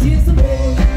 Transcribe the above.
preciso ver.